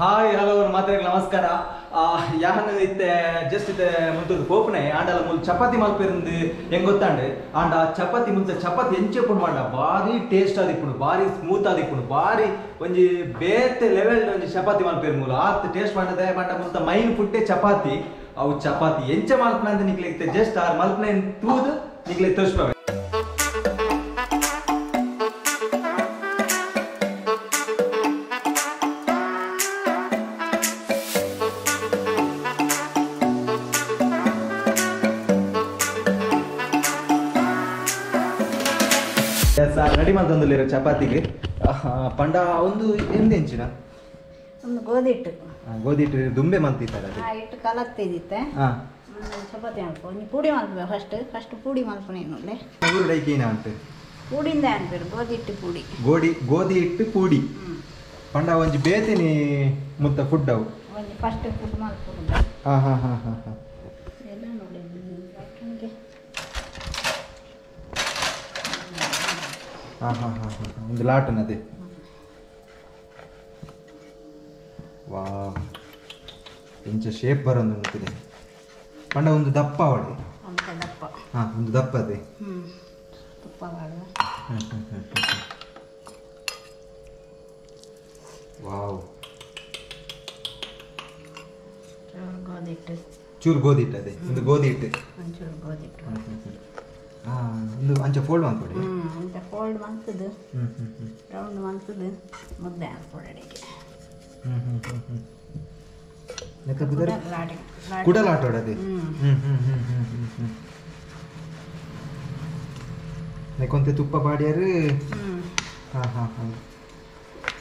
Hi hello ಮಾತ್ರೆಗೆ ನಮಸ್ಕಾರ. ಆ, ಯಾನು ಇತ್ತೆ ಜಸ್ಟ್ ಇತ್ತೆ ಮುಂತದ್ದು ಕೋಪನೆ ಆಂಡಲ ಮುಲ್ ಚಪಾತಿ ಮಲ್ಪೆರಂದು ಹೆಂಗ್ ಗೊತ್ತಾಂಡೆ? ಆಂಡ ಚಪಾತಿ ಮುಂಚೆ ಚಪಾತಿ ಎಂಚೆಪುಡು ಮಾಡ ಭಾರಿ ಟೇಸ್ಟ್ ಆದಿಪ್ಪುಡು ಭಾರಿ ಸ್ಮೂತ್ ಆದಿಪ್ಪುಡು ಭಾರಿ ಒಂಜಿ ಬೇತೆ ಲೆವೆಲ್ ಒಂಜಿ ಚಪಾತಿ ಮಲ್ಪೆರ್ ಮೂಲ. ಆತ್ ಟೇಸ್ಟ್ ಮಾಡದೆ ಬಂಡ ಮುಂತ ಮೈನ್ ಪುಟ್ಟೆ ಚಪಾತಿ. ಅವು ಚಪಾತಿ ಎಂಚ ಮಲ್ಪನ ಅಂತ ನಿಕ್ಲಿಕ್ಕೆ ಜಸ್ಟ್ ಆರ್ ಮಲ್ಪನೆ ತೂದು ನಿಕ್ಲಿಕ್ಕೆ ತೋರಿಸ್ಬೇಕು ಮಾಡ್ತಂದಿಲ್ಲ ಚಪಾತಿಗೆ ಪಂಡ ಒಂದು ಎಂದೆಂಚಿನ ಒಂದು ಗೋಧಿ ಹಿಟ್ಟು. ಗೋಧಿ ಹಿಟ್ಟು ದುಂಬೆ ಮಲ್ತಿದ್ದಾರೆ ಹಿಟ್ಟು ಕಲತ್ತಿದ್ದಿತ್ತೆ ಹಾ ಚಪಾತಿ ಮಾಡ್ಕೊ. ಒಂದು ಪುಡಿ ಮಾಡ್ಬೇಕು ಫಸ್ಟ್ ಫಸ್ಟ್ ಪುಡಿ ಮಾಡ್ಕೊಳೇನು ಒಳ್ಳೆ ಊರು ಡೈಕೇನ ಉಂಟು. ಪುಡಿಯಿಂದ ಅನ್ಬೇಡು ಗೋಧಿ ಹಿಟ್ಟು ಪುಡಿ. ಗೋಡಿ ಗೋಧಿ ಹಿಟ್ಟು ಪೂಡಿ. ಪಂಡ ಒಂಜಿ ಬೇತಿನಿ ಮುತ್ತ ಫುಡ್ ಅವು. ಫಸ್ಟ್ ಪುಡಿ ಮಾಡ್ಕೊಡು ಹಾ ಹಾ ಹಾ ಹಾ ಹಾ. ಹಾ ಹಾ ಹಾ ಹಾ ಒಂದು ಲಾಟನ್ ಅದೇ. ವಾ. ಇಂಚ ಶೇಪ್ ಬರೋದು ಉಂಟಿದೆ ಪಂಡ ಒಂದು ದಪ್ಪ ಅವಳಿ ದಪ್ಪ. ಹಾ ಒಂದು ದಪ್ಪ ಅದೇ. ತುಪ್ಪ. ವಾವ್. ಚೂರು ಗೋಧಿ ಹಿಟ್ಟು. ಒಂದು ಗೋಧಿ ಹಿಟ್ಟು. ಒಂಚೂರು ಗೋಧಿ ಹಿಟ್ಟು. ಒಂದು ಅಂಚ ಫೋಲ್ಡ್ ಮಾಡ್ಕೊಡಿ ಅಂತ ಫೋಲ್ಡ್ ಮಾಡ್ತದೆ ರೌಂಡ್ ಮಾಡ್ತದೆ ಮುದ್ದೆ ನೆಕ್ಕೊಂತೆ ತುಪ್ಪ ಬಾಡಿಯಾರು? ಹಾಂ ಹಾ ಹಾ.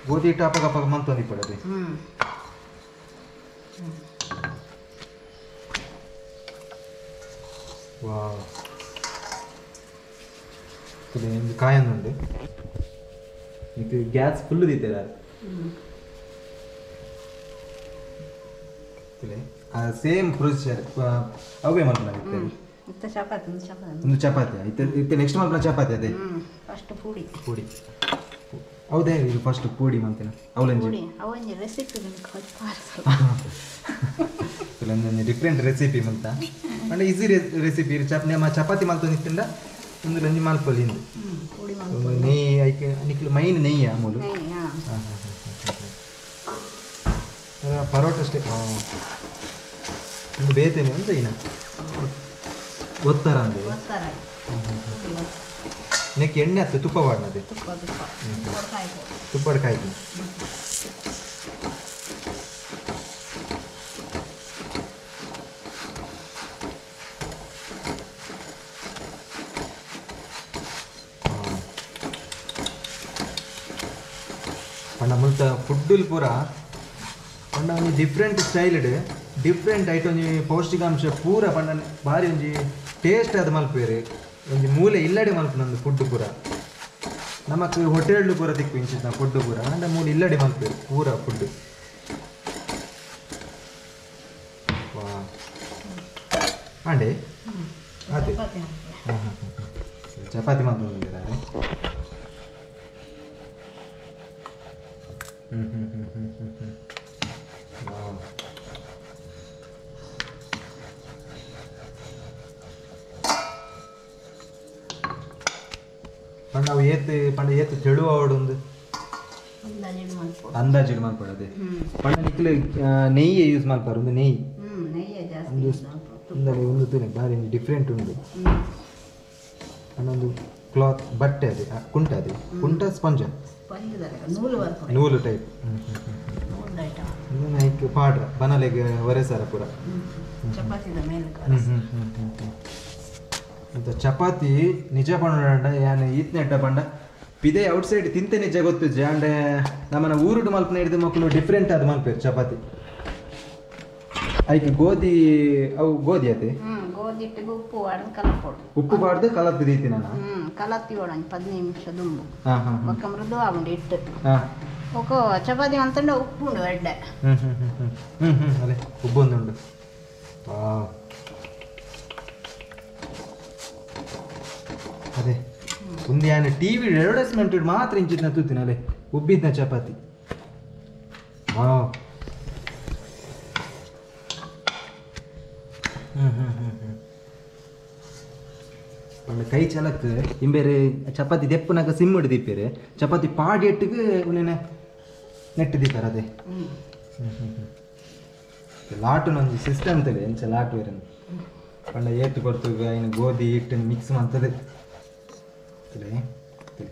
ಗೋಧಿ ಹಿಟ್ಟು ಅಪಗ ಅಪಗ ಮಂತೊಂದಿ ವಾವ್. ಕಾಯನ್ನುಂಡು. ಇದು ಗ್ಯಾಸ್ ಫುಲ್ ದಿತ್ತೇರ ಹ್ಞೂ ಸೇಮ್ ಪ್ರೊಸೀಜರ್ ಅವೇ ಚಪಾತಿ ಒಂದು ಚಪಾತಿ. ಇತ್ತೆ ಇತ್ತೆ ನೆಕ್ಸ್ಟ್ ಮಾಡ್ಕೊಂಡು ಚಪಾತಿ ಅದೇ? ಫಸ್ಟ್ ಪೂಡಿ. ಪೂಡಿ. ಹೌದೇ ಇದು ಫಸ್ಟ್ ಪೂಡಿ ಮಾಡ್ತೀನಿ ಅವಲಂಜಿ. ಅವಲಂಜಿ ರೆಸಿಪಿ ಡಿಫ್ರೆಂಟ್ ರೆಸಿಪಿ ಮಂತ. ಅಂದ್ರೆ ಈಸಿ ರೆಸಿಪಿ ಚಪ್ ನಮ್ಮ ಚಪಾತಿ ಮಲ್ತೊಂದಿತ್ತಿಂದ ಒಂದು ನಂಜಿ ಮಾಲ್ಪಲ್ಲಿ ಹಿಂದೆ ಹ್ಞೂ ಪುಡಿ ಒಂದು ಮಾಡ್ಕೊಂಡು ನೆಯ್ಯಿ ಐಕೆ ನಿಕ್ಲು ಮೈನ್ ಹಾಂ. ಹಾಂ ಪರೋಟ ಅಷ್ಟೇ ಒಂದು ಬೇತೇನೆ ಅಂತ ಏನ ಒತ್ತರ ಅಂದ್ರೆ ನೆಕ್ಕೆ ನೆಕ್ ಎಣ್ಣೆ ಹತ್ತು ತುಪ್ಪ ಬಾಡ್ನದೆ. ತುಪ್ಪದ ಕಾಯ್ದು ಮುಲ್ತ ಫುಡ್ಡುಲ್ ಪೂರ ಪಂಡ ಒಂಜಿ ಡಿಫ್ರೆಂಟ್ ಸ್ಟೈಲ್ಡ್ ಡಿಫ್ರೆಂಟ್ ಐಟ್ ಒಂಜಿ ಪೌಷ್ಟಿಕಾಂಶ ಪೂರ ಪಂಡ ಭಾರಿ ಒಂಜಿ ಟೇಸ್ಟ್ ಅದು ಮಲ್ಪೇರು ಒಂಜಿ ಮೂಲೆ ಇಲ್ಲಡೆ ಮಲ್ಪನೊಂದು ಫುಡ್ಡು ಪೂರ. ನಮಕ್ ಹೋಟೆಲ್ ಪೂರ ತಿಕ್ಕು ಫುಡ್ಡು ಫುಡ್ ಪೂರ. ಅಂಡ ಮೂಲೆ ಇಲ್ಲಡೆ ಮಲ್ಪೇರು ಪೂರ ಫುಡ್ ವಾ. ಅಂಡೆ ಅದೇ ಹಾಂ ಹಾಂ ಚಪಾತಿ ಮಾಡ್ಕೊಂಡಿದ್ದಾರೆ ಹ್ಞೂ ಹ್ಞೂ ಹ್ಞೂ ಹ್ಞೂ ಹ್ಞೂ ಹ್ಞೂ ವಾವ್ ಪಂಡ ಅವು ಏತ್ ಪಂಡ ಏತ್ ತೆಳುವ ಅವಡೊಂದು ಅಂದಾಜು ಮಾಡ್ಕೊಡು ಅಂದಾಜಿಡು ಮಾಡ್ಕೊಡದೆ ಹ್ಞೂ ಪಂಡ ನಿಕ್ಲು ನೆಯ್ಯೇ ಯೂಸ್ ಮಾಡ್ತಾರೆ ಒಂದು ನೆಯ್ಯಿ ಹ್ಞೂ ನೆಯ್ಯೇ ಜಾಸ್ತಿ ಒಂದು ಸ್ವಲ್ಪ ಒಂದಲ್ಲಿ ಒಂದು ತುನೆ ಭಾರಿ ಡಿಫ್ರೆಂಟ್ ಉಂಟು ಹ್ಞೂ ಅನ್ನೊಂದು ಕ್ಲಾತ್ ಬಟ್ಟೆ ಅದೇ ಕುಂಟ ಅದೇ. ಕುಂಟ ಸ್ಪಂಜ್? ನೂಲು ಟೈಪ್ ನೈಕ್ ಪಾಡ್ರ ಬನಲೆಗೆ ಒರೆಸಾರ ಪೂರ. ಅಂತ ಚಪಾತಿ ನಿಜ ಪಂಡ ಯಾನ್ ಈತ್ನೆಟ್ಟ ಪಂಡ. ಪಿದೆ ಔಟ್ಸೈಡ್ ತಿಂತೆ ನಿಜ ಗೊತ್ತು ಅಂಡೆ ನಮ್ಮನ ಊರುಡು ಮಲ್ಪನ ಹಿಡಿದು ಮಕ್ಕಳು ಡಿಫ್ರೆಂಟ್ ಅದು ಮಲ್ಪೇರು ಚಪಾತಿ. ಐಕ್ ಗೋಧಿ ಅವು ಗೋಧಿ ಅದೇ? ಉಪ್ಪು ಬಾರ್ದು ಕಲದ್ದು ರೀತಿ ನಾನು ಕಲತ್ತಿ ಒಳಂಗೆ ಪದ್ ನಿಮಿಷ ದುಂಬು. ಒಕ್ಕ ಮೃದು ಆಗುಂಡು ಇಟ್ಟು ಒಕ್ಕ ಚಪಾತಿ ಅಂತಂಡ ಉಪ್ಪುಂಡು ಎಡ್ಡೆ. ಅದೇ ಉಬ್ಬೊಂದುಂಡು ಅದೇ ಒಂದು ಏನು ಟಿ ವಿ ಅಡ್ವರ್ಟೈಸ್ಮೆಂಟ್ ಮಾತ್ರ ಇಂಚಿನ ತೂತಿನ ಅಲ್ಲೇ ಉಬ್ಬಿದ್ನ ಚಪಾತಿ. ಹಾಂ ಹ್ಞೂ ಹ್ಞೂ ಹ್ಞೂ ಹ್ಞೂ ಒಳ್ಳೆ ಕೈ ಚಲಕ್ ಇಂಬೇರೆ ಚಪಾತಿ ದೆಪ್ಪನಾಗ ಸಿಮ್ ಹಿಡಿದಿಪ್ಪೇರೆ ಚಪಾತಿ ಪಾಡಿ ಎಟ್ಟಿಗೆ ಉನೇನೆ ನೆಟ್ಟಿದ್ದೀಪಾರ ದೀಪಾರ ಅದೇ. ಲಾಟು ನಂದು ಸಿಸ್ಟಮ್ ತಲೆ ಎಂಚ ಲಾಟು ಬೇರೆ ಒಳ್ಳೆ ಏತು ಕೊಡ್ತು ಇನ್ನು ಗೋಧಿ ಹಿಟ್ಟು ಮಿಕ್ಸ್ ಮಾಡ್ತದೆ. ತಲೆ ತಲೆ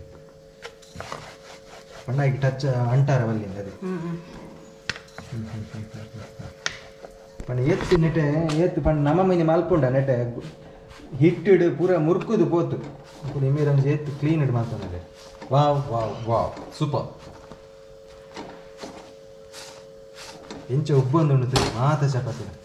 ಪಣ್ಣಾಗಿ ಟಚ್ ಅಂಟಾರ ಬಲ್ಲಿಂದ ಅದೇ. ಪಂಡ ಎತ್ತು ನೆಟೆ ಎತ್ತು ಪಂಡ ನಮ್ಮ ಮನೆ ಮಲ್ಪುಂಡ ನೆಟೆ ಹಿಟ್ಟಿಡು ಪೂರ ಮುರ್ಕುದು ಪೋತು. ಪೂರ ಇಮೇರಂಜಿ ಎತ್ತು ಕ್ಲೀನ್ ಇಡ್ ಮಾಡ್ತಾನೆ ವಾವ್ ವಾವ್ ವಾವ್. ಸೂಪರ್ ಎಂಚ ಉಬ್ಬೊಂದು ಉಂಡು ಮಾತ ಚಪಾತಿ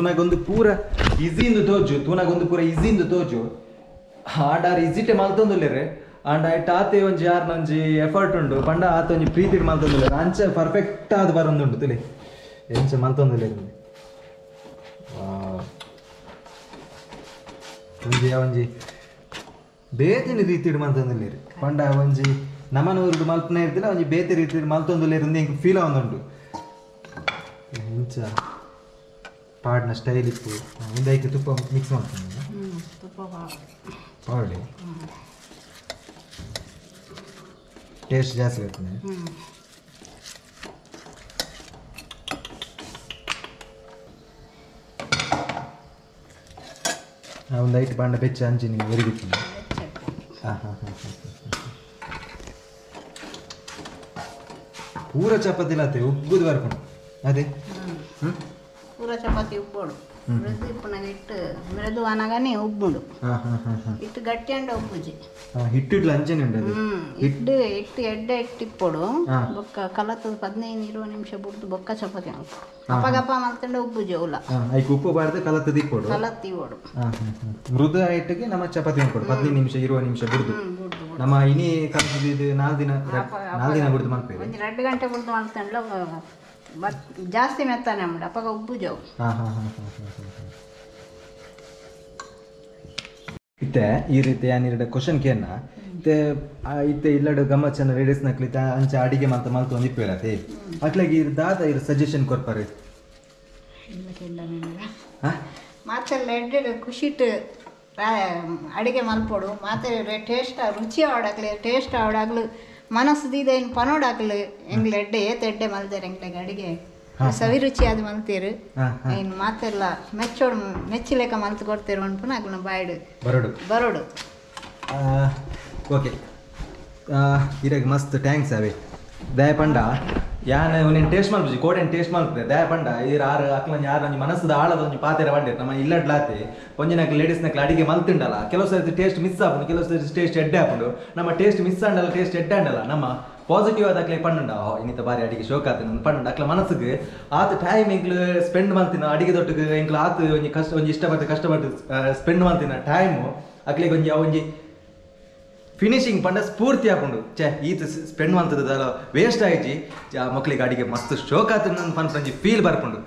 ತೂನಾಗೊಂದು ಪೂರ ಈಜಿಂದು ತೋಜು ತೂನಾಗೊಂದು ಪೂರ ಈಜಿಂದು ತೋಜು ಆಡಾರ್ ಈಸಿಟೆ ಮಲ್ತೊಂದುಲ್ಲೆರೆ ಆಂಡ ಐಟ್ ಆತೆ ಒಂಜಿ ಯಾರ್ ನಂಜಿ ಎಫರ್ಟ್ ಉಂಡು. ಪಂಡ ಆತ ಒಂಜಿ ಪ್ರೀತಿ ಮಲ್ತೊಂದುಲ್ಲೆರೆ ಅಂಚ ಪರ್ಫೆಕ್ಟ್ ಆದ್ ಬರೊಂದುಂಡು ತಿಳಿ. ಎಂಚ ಮಲ್ತೊಂದುಲ್ಲೆರೆ ಒಂಜಿ ಒಂಜಿ ಬೇತಿನ ರೀತಿಡ್ ಮಲ್ತೊಂದುಲ್ಲೆರೆ ಪಂಡ ಒಂಜಿ ನಮನೂರುಡು ಮಲ್ಪನೆ ಇರ್ತಿಲ್ಲ, ಒಂಜಿ ಬೇತೆ ರೀತಿ ಮಲ್ತೊಂದುಲ್ಲೆರೆ ಇಂದು ಫೀಲ್ ಆವೊಂದುಂಡು ಎಂಚ ಪಾಡ್ನ ಸ್ಟೈಲ್ ಇತ್ತು ಒಂದೈಕೆ ತುಪ್ಪ ಮಿಕ್ಸ್ ಮಾಡ್ತೀನಿ. ಹ್ಞೂ ತುಪ್ಪ ಭಾಳ ಪಾವಳಿ ಟೇಸ್ಟ್ ಜಾಸ್ತಿ ಇರ್ತದೆ ಹ್ಞೂ ಒಂದು ಐಟ್ ಬಾಂಡ ಬೆಚ್ಚ ಹಂಚಿ ನೀವು ಒರಿಗಿತ್ತು ಹಾಂ ಹಾಂ ಹಾಂ ಪೂರ ಚಪಾತಿ ಲಾತೆ ಉಬ್ಬುದು ಬರ್ಕೊಂಡು. ಅದೇ. ಹ್ಞೂ ಪೂರ ಚಪಾತಿ ಉಬ್ಬೋಡು. ಮೃದು ಇಪ್ಪನಾಗ ಇಟ್ಟು ಮೃದು ಅನಗಾನೆ ಉಬ್ಬುಡು ಇಟ್ಟು ಗಟ್ಟಿ ಅಂಡ ಉಬ್ಬುಜಿ. ಹಿಟ್ಟು ಅಂಚನೆ ಇಟ್ಟು ಇಟ್ಟು ಎಡ್ಡೆ ಇಟ್ಟು ಇಪ್ಪೋಡು. ಬೊಕ್ಕ ಕಲತ್ತು ಹದಿನೈದು ಇರುವ ನಿಮಿಷ ಬಿಡ್ದು ಬೊಕ್ಕ ಚಪಾತಿ ಅಂತ ಅಪ್ಪಗಪ್ಪ ಮಲ್ತಂಡ ಉಬ್ಬುಜಿ ಅವಲ. ಐಕ್ ಉಪ್ಪು ಬಾರ್ದು ಓಡು ಹಾಂ ಹಾಂ ಹಾಂ. ಮೃದು ಐಟಿಗೆ ನಮ್ಮ ಚಪಾತಿ ಕೊಡು ಹದಿನೈದು ನಿಮಿಷ ಇರುವ ನಿಮಿಷ ಬಿಡ್ದು. ನಮ್ಮ ಇನಿ ಕಲ್ಸಿದ್ದು ನಾಲ್ಕು ದಿನ ನಾಲ್ಕು ದಿನ ಬಿಡ್ದು ಮಾಡ್ತೇವೆ. ಒಂದು ಎರಡು ಗಂಟೆ ಬಿಡ್ದು ಜಾಸ್ತಿ ಮೆತ್ತಾನೆ ಅಂಬಡ ಅಪ್ಪಗ ಉಬ್ಬುಜವು ಹಾಂ ಹಾಂ ಹಾಂ ಹಾಂ ಹಾಂ ಹಾಂ ಇತ್ತೆ ಈ ರೀತಿ ಏನಿರಡ ಕ್ವಶನ್ ಕೇನ ಇತ್ತೆ ಆ ಇತ್ತೆ ಇಲ್ಲಡು ಗಮ್ಮತ್ ಚೆನ್ನ ರೇಡಿಯಸ್ ನಕ್ಲಿತ ಅಂಚ ಅಡಿಗೆ ಮಾತ ಮಲ್ತು ಒಂದು ಇಪ್ಪೇರತೆ ಅಟ್ಲಾಗಿ ಇರ್ ದಾದ ಇರ್ ಸಜೆಷನ್ ಕೊರ್ಪರೆ ಮಾತೆಲ್ಲ ಎಡ್ಡೆ ಖುಷಿಟ್ಟು ಅಡಿಗೆ ಮಲ್ಪೋಡು. ಮಾತೆ ಟೇಸ್ಟ್ ರುಚಿ ಆಡಾಗ್ಲಿ ಟೇಸ್ಟ್ ಆಡಾಗ್ಲು ಮನಸ್ಸು ಏನು ಪನೋಡಾಗ್ಲು ಎಂಗ್ಲ ಎಡ್ಡೆ ಏತ್ ಎಡ್ಡೆ ಮಲ್ದೇರು ಎಂಗ್ಲಾಗ ಅಡಿಗೆ ಸವಿ ರುಚಿ ಅದು ಮಲ್ತೀರು ಏನು ಮಾತೆಲ್ಲ ಮೆಚ್ಚೋಡು ಮೆಚ್ಚಿಲೆಕ್ಕ ಮಲ್ತು ಕೊಡ್ತೀರು ಅನ್ಪುನ ಅಗ್ಲ ಬಾಯ್ಡು. ಬರೋಡು. ಬರೋಡು. ಓಕೆ. ಇರಾಗ ಮಸ್ತ್ ಟ್ಯಾಂಕ್ಸ್ ಅವೆ ದಯ ಪಂಡ ಯಾನ್, ನೀನು ಟೇಸ್ಟ್ ಮಾಡ್ಬಿಜಿ ಕೋಡೆನ್ ಟೇಸ್ಟ್ ಮಾಡ್ತದೆ ದಯ ಪಂಡ ಇರ ಆರು ಅಕ್ಲಂಜಿ ಯಾರು ಒಂಜಿ ಮನಸ್ಸದ ಆಳದ ಒಂಜಿ ಪಾತೆರ ಬಂಡೆ ನಮ್ಮ ಇಲ್ಲಡ್ಲಾತೆ ಒಂಜಿನಕ್ ಲೇಡೀಸ್ನಕ್ ಅಡಿಗೆ ಮಲ್ತಿಂಡಲ್ಲ ಕೆಲವು ಸರ್ತಿ ಟೇಸ್ಟ್ ಮಿಸ್ ಆಪುಂಡು, ಕೆಲವು ಸರ್ತಿ ಟೇಸ್ಟ್ ಎಡ್ಡೆ ಆಪುಂಡು. ನಮ್ಮ ಟೇಸ್ಟ್ ಮಿಸ್ ಆಂಡಲ್ಲ ಟೇಸ್ಟ್ ಎಡ್ಡೆ ಆಂಡಲ್ಲ ನಮ್ಮ ಪಾಸಿಟಿವ್ ಅಕ್ಲೆ ಪಣ್ಣುಂಡ. ಇನ್ನಿತ ಬಾರಿ ಅಡಿಗೆ ಶೋಕ್ ಆತ ಪಣ್ಣುಂಡ. ಅಕ್ಲ ಮನಸ್ಸಿಗೆ ಆತ ಟೈಮ್ ಎಂಕ್ಲು ಸ್ಪೆಂಡ್ ಮಾಡ್ತೀನಿ ಅಡಿಗೆ ದೊಟ್ಟಿಗೆ ಎಂಕ್ಲು ಆತ ಒಂಜಿ ಕಷ್ಟ, ಒಂಜಿ ಇಷ್ಟಪಟ್ಟು ಕಷ್ಟಪಟ್ಟು ಸ್ಪೆಂಡ್ ಮಾಡ್ತೀನಿ ಟೈಮು ಅಕ್ಲಿಗೆ ಒಂಜಿ ಒಂಜಿ ಫಿನಿಶಿಂಗ್ ಪಂಡ ಸ್ಫೂರ್ತಿ ಹಾಕೊಂಡು. ಚೇ ಈತ ಸ್ಪೆಂಡ್ ಮಾಡ್ತದ ವೇಸ್ಟ್ ಆಯ್ತು. ಮಕ್ಕಳಿಗೆ ಅಡಿಗೆ ಮಸ್ತ್ ಶೋಕ್ ಆತ ನನ್ನ ಪನ್ ಪಂಜಿ ಫೀಲ್ ಬರ್ಕೊಂಡು.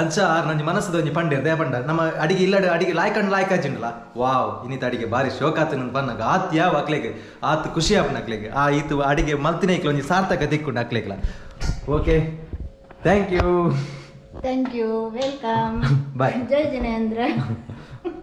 ಅಂಚ ನಂಜಿ ಮನಸ್ಸದ ಒಂಜಿ ಪಂಡ ದೇ ಪಂಡ. ನಮ್ಮ ಅಡಿಗೆ ಇಲ್ಲಡ ಅಡಿಗೆ ಲಾಯ್ಕಂಡ್ ಲಾಯ್ಕ್ ಆಚಿಂಡಲ್ಲ ವಾವ್ ಇನ್ನಿತ ಅಡಿಗೆ ಭಾರಿ ಶೋಕ್ ಆತ ನನ್ನ ಆತ್ ಯಾವ ಅಕ್ಲೆಗೆ? ಆತ್ ಖುಷಿ ಆಪನ ಅಕ್ಲೆಗೆ. ಆ ಈತು ಅಡಿಗೆ ಮಲ್ತಿನ ಇಕ್ಲ ಒಂಜಿ ಸಾರ್ಥಕ ದಿಕ್ಕೊಂಡು ಅಕ್ಲೆಗ್ಲ. Okay thank you thank you welcome bye Jaya Jinendra.